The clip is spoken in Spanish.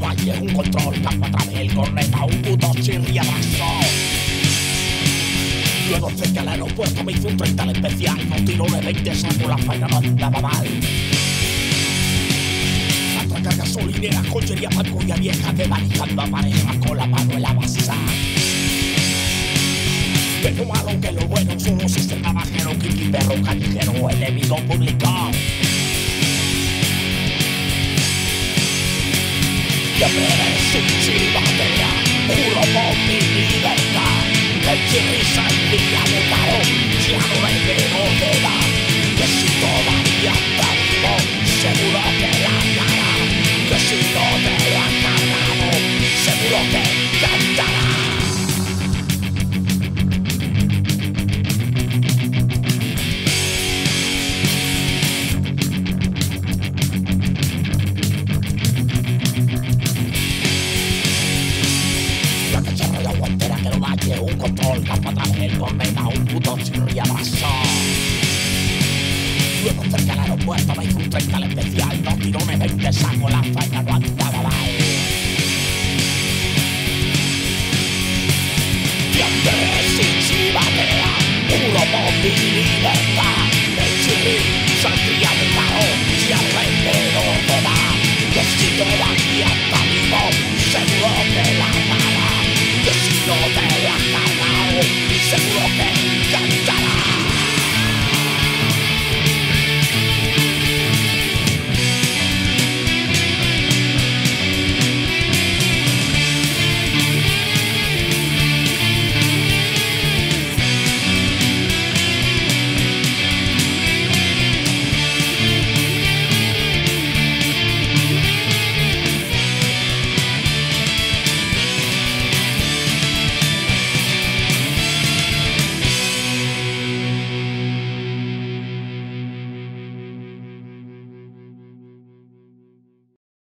calle, un control, campo a través del corneta, un puto chirri. Luego cerca al aeropuerto me hizo un 30 al especial, no tiro de 20, saco la faena, no andaba mal. Atracar gasolinera, cochería, pancoya vieja, de manejando a pareja con la mano en la masa. Pero malo que lo bueno son los sistema bajero, kiki, perro, callejero, enemigo público. Beren zintzi batean Juro bon bilibertan Etxirri zaitian Un control, campo atrás el corneta Un puto chirri abrazó Luego cerca al aeropuerto me hizo un 30 al especial Dos tirones, 20 saco la faena no andaba mal Andrés y chivatea Juro por mi libertad se rompen, cantar.